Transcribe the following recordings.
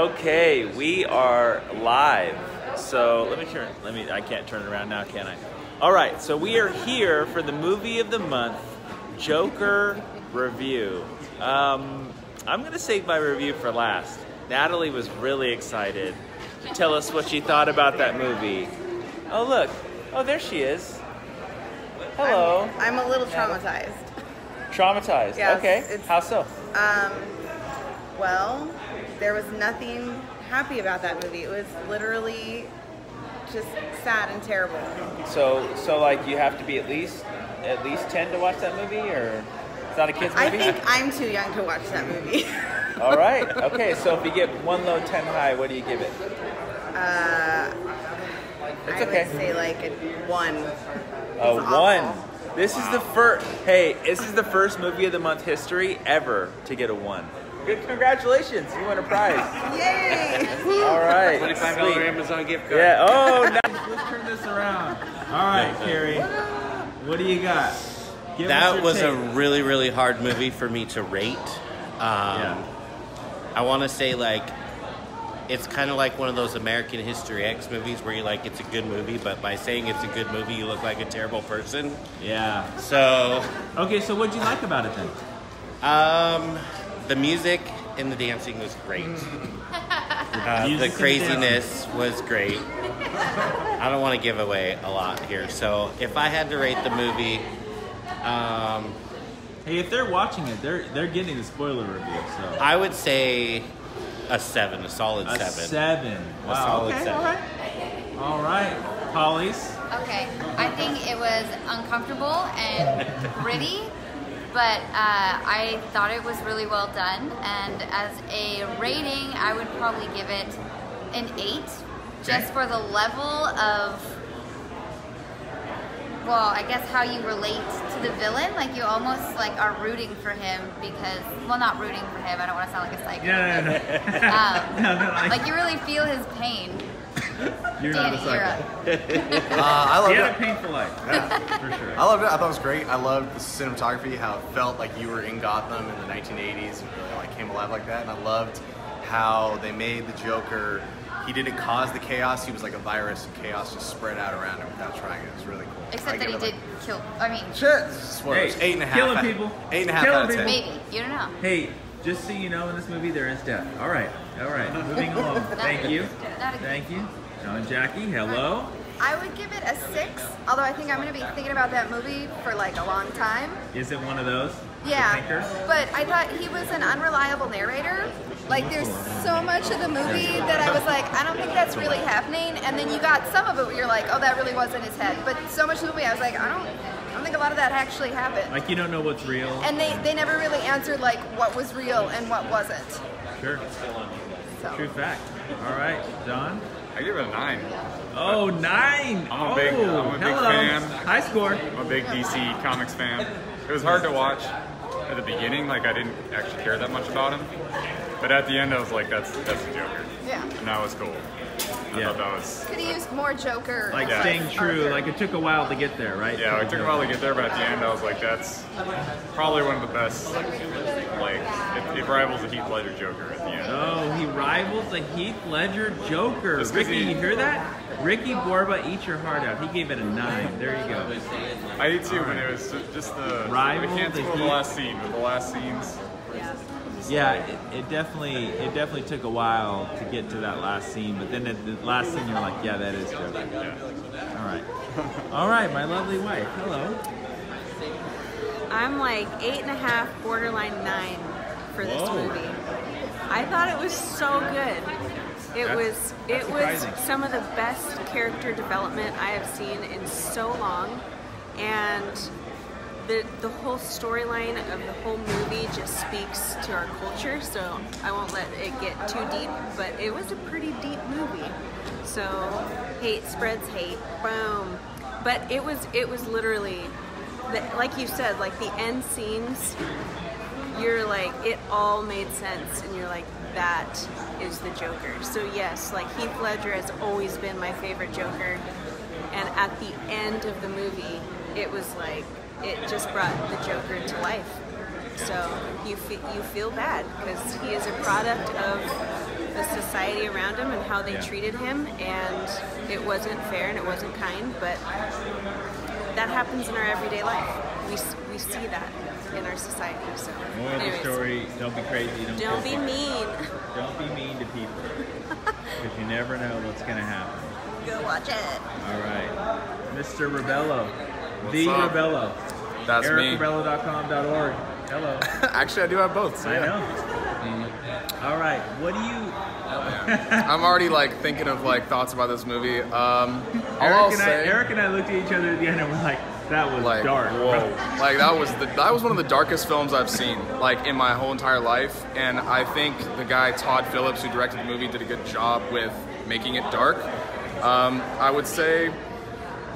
Okay, we are live. So let me turn. Let me. I can't turn it around now, can I? All right. So we are here for the movie of the month, Joker review. Um, I'm gonna save my review for last. Natalie was really excited to tell us what she thought about that movie. Oh look. Oh, there she is. Hello. I'm, I'm a little traumatized. Traumatized. Yes, okay. How so? Um, well, there was nothing happy about that movie. It was literally just sad and terrible. So, so like you have to be at least at least ten to watch that movie, or it's not a kids movie. I think I'm too young to watch that movie. All right. Okay. So if you get one low, ten high, what do you give it? uh, It's okay. I okay. would say like a one. A one. This is the first. Hey, this is the first movie of the month history ever to get a one. Good. Congratulations. You won a prize. Yay! All right. Twenty-five Sweet. Amazon gift card. Yeah. Oh. Now, let's turn this around. All right, Carrie. What do you got? Give That your was a really, really hard movie for me to rate. Um, Yeah. I want to say like it's kind of like one of those American History X movies where you're like it's a good movie, but by saying it's a good movie, you look like a terrible person. Yeah. So Okay. So what'd you like about it then? um, the music and the dancing was great. Uh, the craziness was great. I don't want to give away a lot here, so if I had to rate the movie, um, Hey, if they're watching it, they're they're getting the spoiler review. So I would say a seven, a solid a seven. seven. Wow. solid okay. seven. All right. All right. Polly's. Okay, I think it was uncomfortable and gritty, but uh, I thought it was really well done. And as a rating, I would probably give it an eight, just for the level of, well, I guess how you relate to the villain. Like you almost like are rooting for him because, well, not rooting for him. I don't want to sound like a psycho. No, no, no. Um, No, no, I- like you really feel his pain. You're not a Danny, you're psycho. Uh, I He loved had a it. painful life. For sure. I loved it. I thought it was great. I loved the cinematography, how it felt like you were in Gotham in the 1980s. It really like came alive like that. And I loved how they made the Joker. He didn't cause the chaos. He was like a virus, and chaos just spread out around him without trying. It was really cool. Except that he did like- kill. I mean, Shit. Spoilers. Hey, eight and a half. killing out- people. Eight and a half Killing out of ten. people. maybe you don't know. Hey, just so you know, in this movie there is death. All right. All right. Moving along. Thank you. Thank you. John and Jackie. Hello. I would give it a six, although I think I'm going to be thinking about that movie for like a long time. Is it one of those? Yeah, but I thought he was an unreliable narrator. Like, there's so much of the movie that I was like, I don't think that's really happening. And then you got some of it where you're like, oh, that really was in his head. But so much of the movie, I was like, I don't, I don't think a lot of that actually happened. Like you don't know what's real. And they, they never really answered like what was real and what wasn't. Sure. So. True fact. All right, John. I give it a nine. Oh, nine. I'm a oh, big- I'm a big hello. fan. High score. I'm a big DC Comics fan. It was hard to watch at the beginning, like I didn't actually care that much about him. But at the end, I was like, that's that's the Joker, Yeah. and that was cool. I Yeah. thought that was. Could have used more Joker. Like Yeah. staying true. Arthur. Like it took a while to get there, right? Yeah, it took a while to get there, but at the end, I was like, that's probably one of the best. Like, it, it rivals the Heath Ledger Joker at the end. Oh, he rivals the Heath Ledger Joker. Just Ricky, he- you hear that? Ricky Borba, eat your heart out. He gave it a nine. There you go. I did too, but it was just the. Rival I can't the the last scene, but the last scenes. Yeah, it, it definitely it definitely took a while to get to that last scene, but then at the last scene you're like, yeah, that is Joker. Yeah. All right, all right, my lovely wife. Hello. I'm like eight and a half, borderline nine for this Whoa. movie. I thought it was so good. It That's- was that's it was some of the best character development I have seen in so long, and the the whole storyline of the whole movie just speaks to our culture. So I won't let it get too deep, but it was a pretty deep movie. So hate spreads hate, boom. But it was it was literally, the, like you said, like the end scenes you're like it all made sense and you're like that is the joker so yes like heath ledger has always been my favorite joker and at the end of the movie it was like it just brought the joker to life so you fe- you feel bad because he is a product of the society around him and how they Yeah. treated him, and it wasn't fair and it wasn't kind, but that happens in our everyday life. We, we see that in our society. So, Moral of the story: Don't be crazy. Don't, don't be people. mean. Don't be mean to people, because you never know what's gonna happen. Go watch it. All right, Mr. Rebello, What's the up? Rebello, That's me. ericrebello.com.org. Hello. Actually, I do have both. So I yeah. know. Mm. All right, what do you? I'm already like thinking of like thoughts about this movie. Um, Eric I'll and, I, say, Eric and I looked at each other at the end and we're like, that was like dark. whoa, like that was the that was one of the darkest films I've seen like in my whole entire life, and I think the guy Todd Phillips who directed the movie did a good job with making it dark. Um, I would say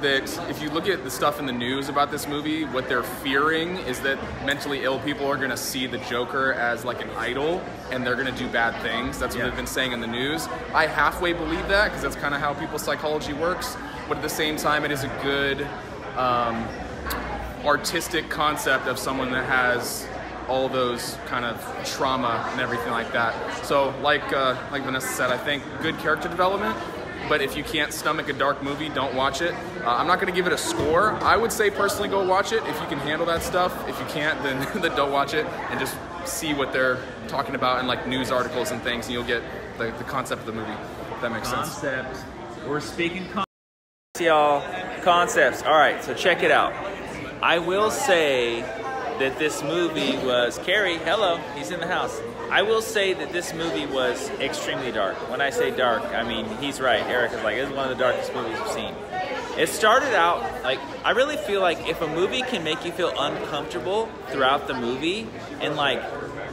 that if you look at the stuff in the news about this movie, what they're fearing is that mentally ill people are going to see the Joker as like an idol and they're going to do bad things. That's what Yeah. they've been saying in the news. I halfway believe that because that's kind of how people's psychology works. But at the same time, it is a good um, artistic concept of someone that has all those kind of trauma and everything like that. So, like uh, like Vanessa said, I think good character development. But if you can't stomach a dark movie, don't watch it. Uh, I'm not going to give it a score. I would say personally go watch it if you can handle that stuff. If you can't, then then don't watch it and just see what they're talking about in like news articles and things, and you'll get the, the concept of the movie. If that makes sense. Concept. We're speaking concepts, y'all. Concepts. All right, so check it out. I will say that this movie was Carrie. Hello, he's in the house. I will say that this movie was extremely dark. When I say dark, I mean he's right. Eric is like, it's one of the darkest movies I've seen. It started out like I really feel like if a movie can make you feel uncomfortable throughout the movie and like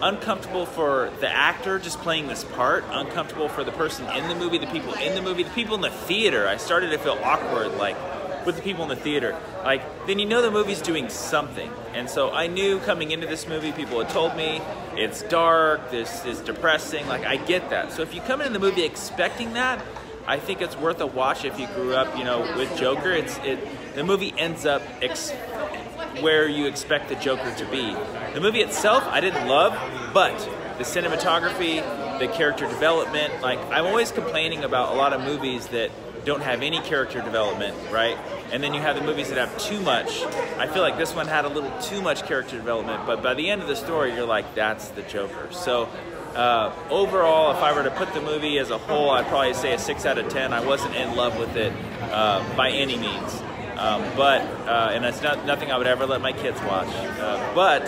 uncomfortable for the actor just playing this part, uncomfortable for the person in the movie, the people in the movie, the people in the theater. I started to feel awkward like with the people in the theater. Like then you know the movie's doing something. And so I knew coming into this movie people had told me it's dark, this is depressing. Like I get that. So if you come into the movie expecting that, I think it's worth a watch if you grew up, you know, with Joker. It's it the movie ends up ex- where you expect the Joker to be. The movie itself, I didn't love, but the cinematography, the character development, like I'm always complaining about a lot of movies that don't have any character development, right? And then you have the movies that have too much. I feel like this one had a little too much character development, but by the end of the story, you're like, that's the Joker. So uh, overall, if I were to put the movie as a whole, I'd probably say a six out of ten. I wasn't in love with it uh, by any means, um, but uh, and it's not nothing I would ever let my kids watch. Uh, but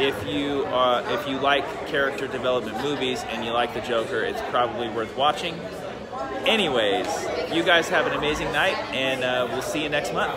if you uh, if you like character development movies and you like the Joker, it's probably worth watching. Anyways, you guys have an amazing night, and uh, we'll see you next month.